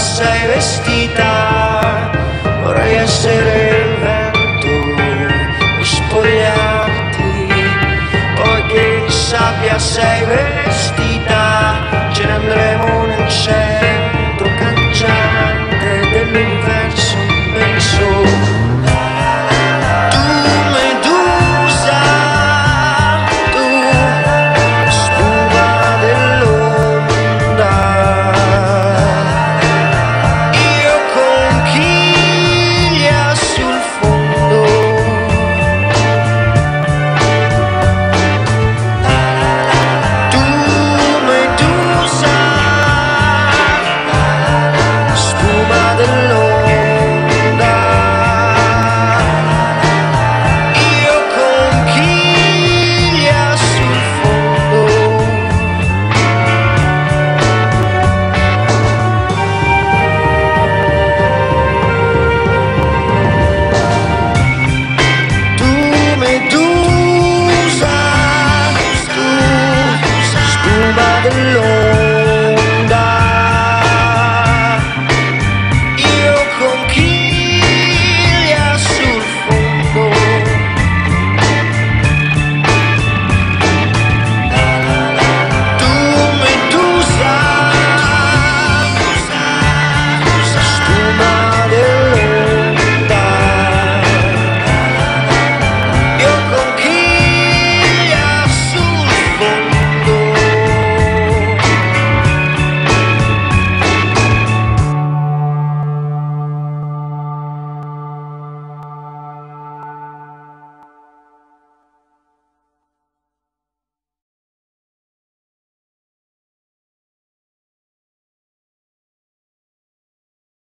indossa vestita, vorrei essere il vento e spogliarti, poi che sabbia sei vestita, ce ne andremo